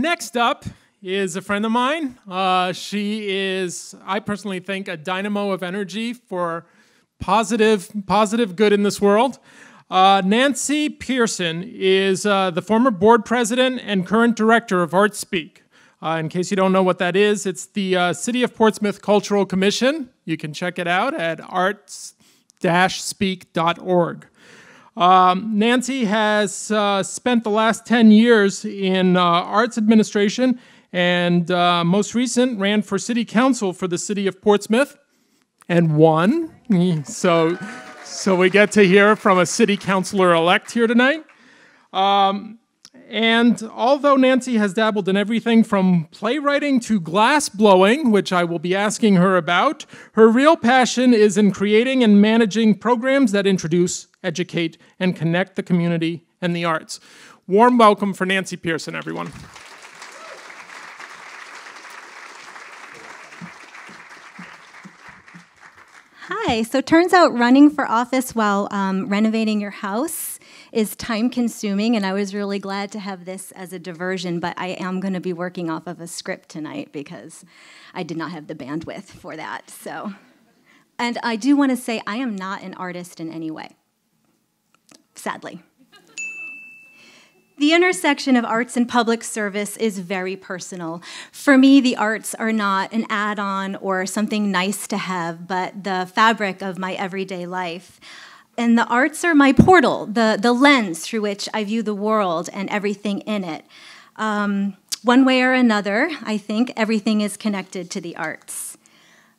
next up is a friend of mine. Uh, she is, I personally think, a dynamo of energy for positive, positive good in this world. Uh, Nancy Pearson is uh, the former board president and current director of ArtSpeak. Uh, in case you don't know what that is, it's the uh, City of Portsmouth Cultural Commission. You can check it out at arts-speak.org. Um, Nancy has uh, spent the last 10 years in uh, arts administration and uh, most recent ran for city council for the city of Portsmouth and won. So, so we get to hear from a city councilor elect here tonight. Um, and although Nancy has dabbled in everything from playwriting to glass blowing, which I will be asking her about, her real passion is in creating and managing programs that introduce, educate, and connect the community and the arts. Warm welcome for Nancy Pearson, everyone. Hi, so turns out running for office while um, renovating your house is time consuming, and I was really glad to have this as a diversion, but I am going to be working off of a script tonight because I did not have the bandwidth for that. So, and I do want to say I am not an artist in any way, sadly. The intersection of arts and public service is very personal. For me, the arts are not an add on or something nice to have, but the fabric of my everyday life. And the arts are my portal, the, the lens through which I view the world and everything in it. Um, one way or another, I think everything is connected to the arts.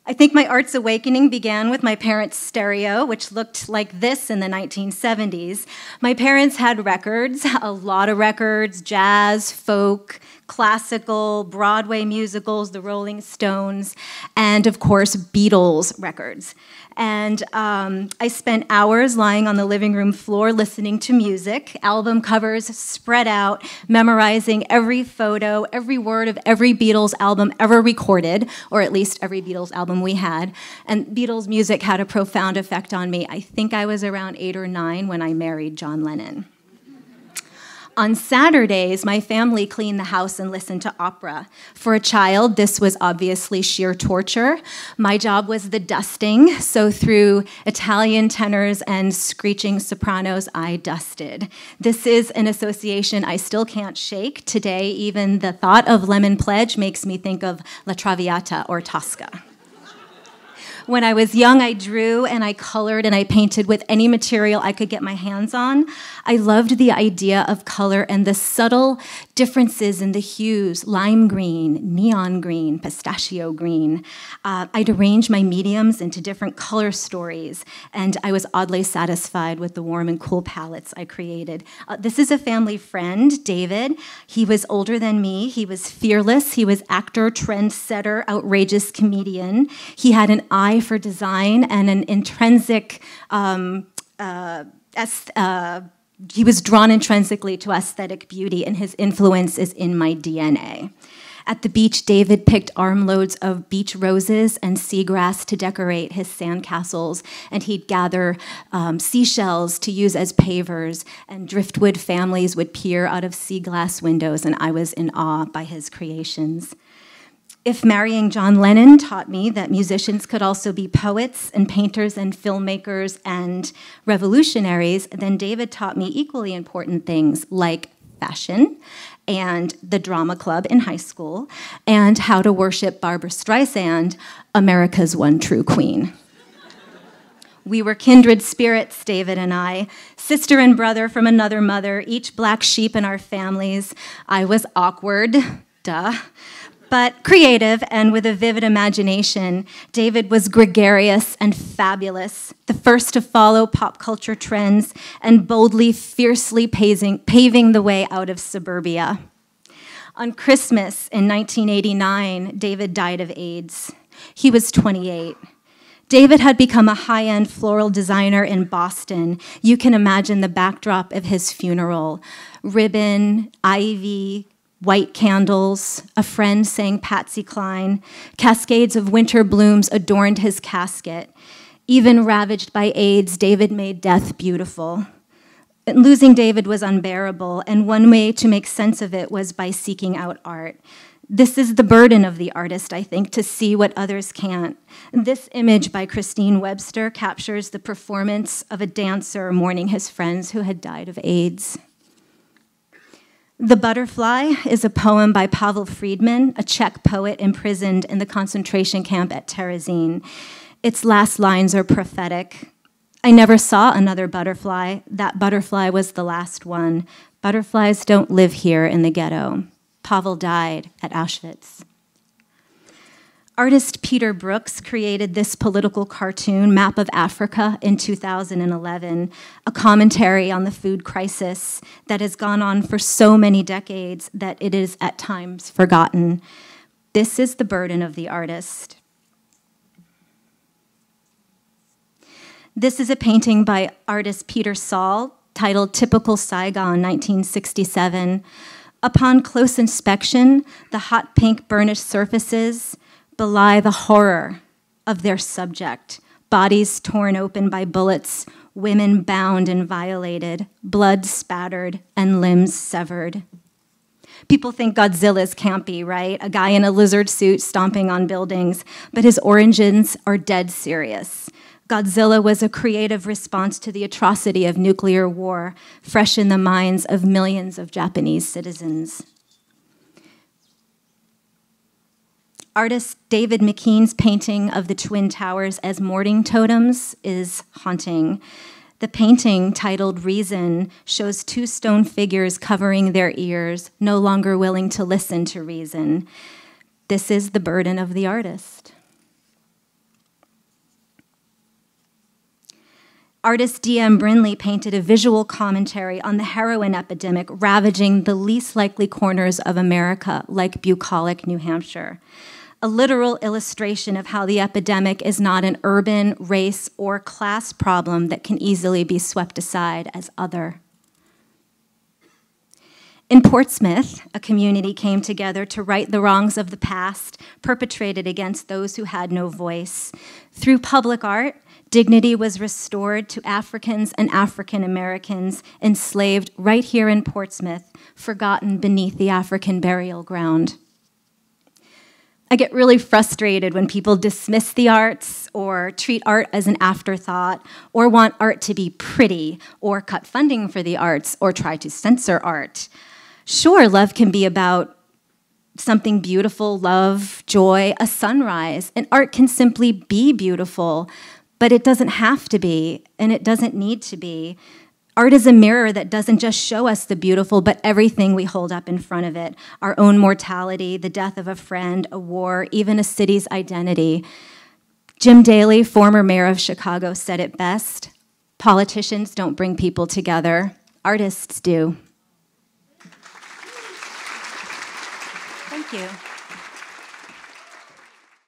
I think my arts awakening began with my parents' stereo, which looked like this in the 1970s. My parents had records, a lot of records jazz, folk, classical, Broadway musicals, the Rolling Stones, and of course, Beatles records. And um, I spent hours lying on the living room floor listening to music, album covers spread out, memorizing every photo, every word of every Beatles album ever recorded, or at least every Beatles album we had. And Beatles music had a profound effect on me. I think I was around eight or nine when I married John Lennon. On Saturdays, my family cleaned the house and listened to opera. For a child, this was obviously sheer torture. My job was the dusting, so through Italian tenors and screeching sopranos, I dusted. This is an association I still can't shake. Today, even the thought of Lemon Pledge makes me think of La Traviata or Tosca. When I was young, I drew and I colored and I painted with any material I could get my hands on. I loved the idea of color and the subtle differences in the hues lime green, neon green, pistachio green. Uh, I'd arrange my mediums into different color stories, and I was oddly satisfied with the warm and cool palettes I created. Uh, this is a family friend, David. He was older than me. He was fearless. He was actor, trendsetter, outrageous comedian. He had an eye for design and an intrinsic, um, uh, uh, he was drawn intrinsically to aesthetic beauty, and his influence is in my DNA. At the beach, David picked armloads of beach roses and seagrass to decorate his sandcastles, and he'd gather um, seashells to use as pavers, and driftwood families would peer out of sea glass windows, and I was in awe by his creations. If marrying John Lennon taught me that musicians could also be poets and painters and filmmakers and revolutionaries, then David taught me equally important things like fashion and the drama club in high school and how to worship Barbra Streisand, America's one true queen. We were kindred spirits, David and I, sister and brother from another mother, each black sheep in our families. I was awkward, duh but creative and with a vivid imagination. David was gregarious and fabulous, the first to follow pop culture trends and boldly, fiercely paving, paving the way out of suburbia. On Christmas in 1989, David died of AIDS. He was 28. David had become a high end floral designer in Boston. You can imagine the backdrop of his funeral ribbon, ivy, white candles, a friend sang Patsy Cline, cascades of winter blooms adorned his casket. Even ravaged by AIDS, David made death beautiful. Losing David was unbearable, and one way to make sense of it was by seeking out art. This is the burden of the artist, I think, to see what others can't. This image by Christine Webster captures the performance of a dancer mourning his friends who had died of AIDS. The Butterfly is a poem by Pavel Friedman, a Czech poet imprisoned in the concentration camp at Terezín. Its last lines are prophetic. I never saw another butterfly. That butterfly was the last one. Butterflies don't live here in the ghetto. Pavel died at Auschwitz. Artist Peter Brookes created this political cartoon, Map of Africa, in 2011, a commentary on the food crisis that has gone on for so many decades that it is at times forgotten. This is the burden of the artist. This is a painting by artist Peter Saul titled Typical Saigon, 1967. Upon close inspection, the hot pink burnished surfaces belie the horror of their subject bodies torn open by bullets, women bound and violated, blood spattered, and limbs severed. People think Godzilla's campy, right? A guy in a lizard suit stomping on buildings, but his origins are dead serious. Godzilla was a creative response to the atrocity of nuclear war, fresh in the minds of millions of Japanese citizens. Artist David McKean's painting of the Twin Towers as mourning totems is haunting. The painting, titled Reason, shows two stone figures covering their ears, no longer willing to listen to reason. This is the burden of the artist. Artist D.M. Brinley painted a visual commentary on the heroin epidemic ravaging the least likely corners of America, like bucolic, New Hampshire. A literal illustration of how the epidemic is not an urban, race, or class problem that can easily be swept aside as other. In Portsmouth, a community came together to right the wrongs of the past perpetrated against those who had no voice. Through public art, Dignity was restored to Africans and African Americans enslaved right here in Portsmouth, forgotten beneath the African burial ground. I get really frustrated when people dismiss the arts or treat art as an afterthought or want art to be pretty or cut funding for the arts or try to censor art. Sure, love can be about something beautiful, love, joy, a sunrise, and art can simply be beautiful, but it doesn't have to be, and it doesn't need to be. Art is a mirror that doesn't just show us the beautiful, but everything we hold up in front of it our own mortality, the death of a friend, a war, even a city's identity. Jim Daley, former mayor of Chicago, said it best politicians don't bring people together, artists do. Thank you.